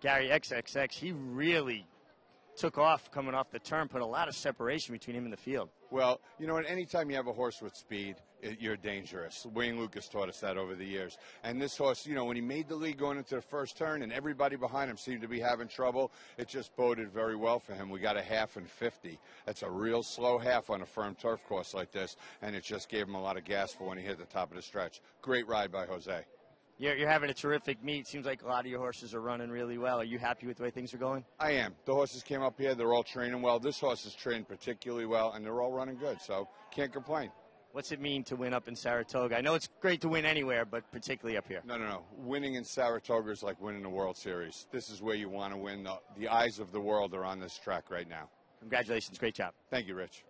Gary XXX, he really took off coming off the turn, put a lot of separation between him and the field. Well, you know, anytime you have a horse with speed, it, you're dangerous. Wayne Lukas taught us that over the years. And this horse, you know, when he made the lead going into the first turn and everybody behind him seemed to be having trouble, it just boded very well for him. We got a half and 50. That's a real slow half on a firm turf course like this, and it just gave him a lot of gas for when he hit the top of the stretch. Great ride by Jose. You're, you're having a terrific meet. Seems like a lot of your horses are running really well. Are you happy with the way things are going? I am. The horses came up here. They're all training well. This horse is trained particularly well, and they're all running good. So can't complain. What's it mean to win up in Saratoga? I know it's great to win anywhere, but particularly up here. No, no, no. Winning in Saratoga is like winning the World Series. This is where you want to win. The, the eyes of the world are on this track right now. Congratulations. Great job. Thank you, Rich.